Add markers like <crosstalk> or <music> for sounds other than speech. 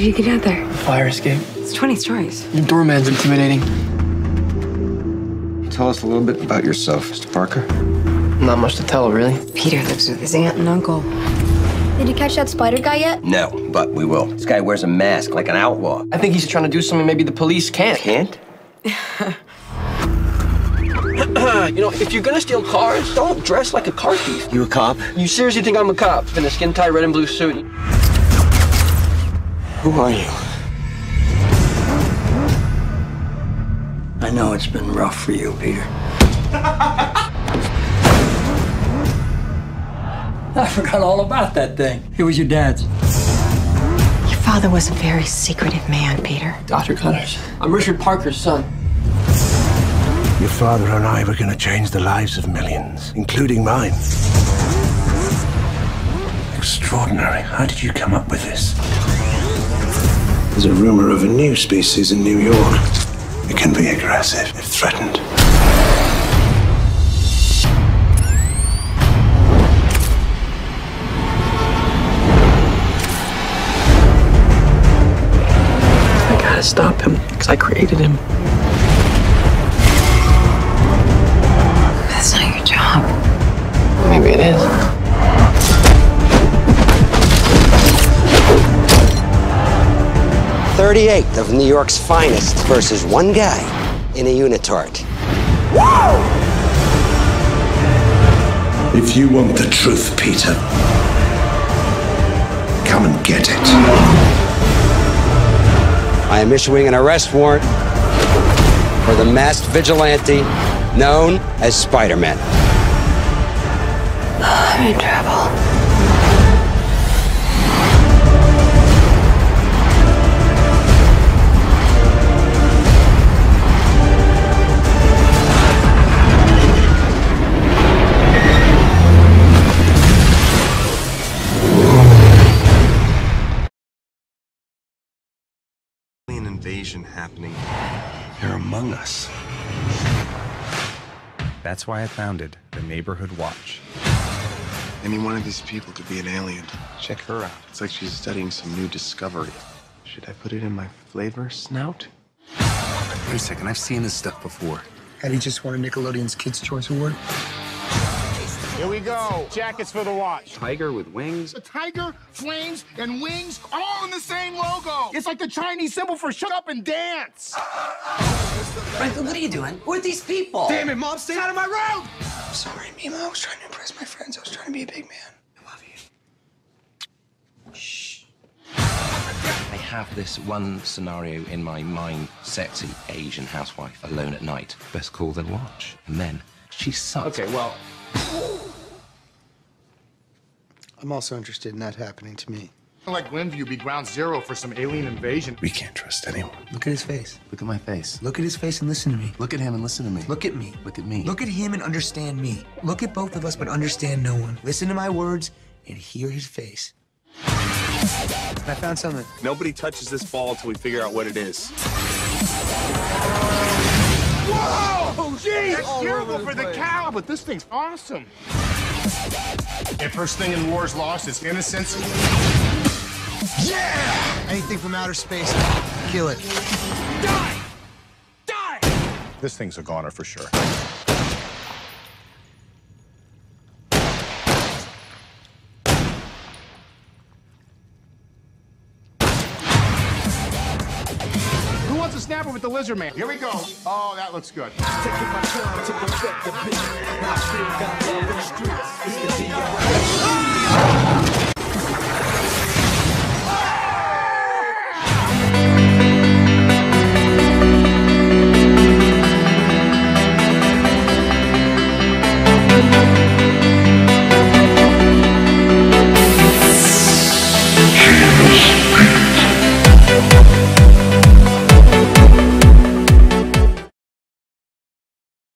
you get out there? Fire escape. It's 20 stories. Your doorman's intimidating. Tell us a little bit about yourself, Mr. Parker. Not much to tell, really. Peter lives with his aunt and uncle. Did you catch that spider guy yet? No, but we will. This guy wears a mask like an outlaw. I think he's trying to do something maybe the police can't. Can't? <laughs> you know, if you're gonna steal cars, don't dress like a car thief. You a cop? You seriously think I'm a cop in a skin tight red and blue suit? Who are you? I know it's been rough for you, Peter. <laughs> I forgot all about that thing. It was your dad's. Your father was a very secretive man, Peter. Dr. Connors, I'm Richard Parker's son. Your father and I were going to change the lives of millions, including mine. Extraordinary. How did you come up with this? There's a rumor of a new species in New York. It can be aggressive if threatened. I gotta stop him, because I created him. That's not your job. Maybe it is. Thirty-eight of New York's finest versus one guy in a unitard. If you want the truth, Peter, come and get it. I am issuing an arrest warrant for the masked vigilante known as Spider-Man. <sighs> I'm in trouble. Invasion happening. They're among us. That's why I founded the Neighborhood Watch. Any one of these people could be an alien. Check her out. It's like she's studying some new discovery. Should I put it in my flavor snout? Wait a second, I've seen this stuff before. Had he just won a Nickelodeon's Kids' Choice Award? Here we go. Jackets for the watch. Tiger with wings? The tiger, flames, and wings all in the same logo. It's like the Chinese symbol for shut up and dance. Franklin, what are you doing? Who are these people? Damn it, Mom, stay out of my room! I'm sorry, Mima. I was trying to impress my friends. I was trying to be a big man. I love you. Shh. I have this one scenario in my mind sexy Asian housewife alone at night. Best call than watch. And then she sucks. Okay, well, I'm also interested in that happening to me. like Glenview be ground zero for some alien invasion. We can't trust anyone. Look at his face. Look at my face. Look at his face and listen to me. Look at him and listen to me. Look at me. Look at me. Look at him and understand me. Look at both of us, but understand no one. Listen to my words and hear his face. I found something. Nobody touches this ball until we figure out what it is. Whoa! Oh, Jeez! That's terrible for the cow, but this thing's awesome. If first thing in war is lost is innocence, Yeah! Anything from outer space, kill it. die! Die! This thing's a goner for sure. Who wants a snapper with the lizard man? Here we go. Oh, that looks good.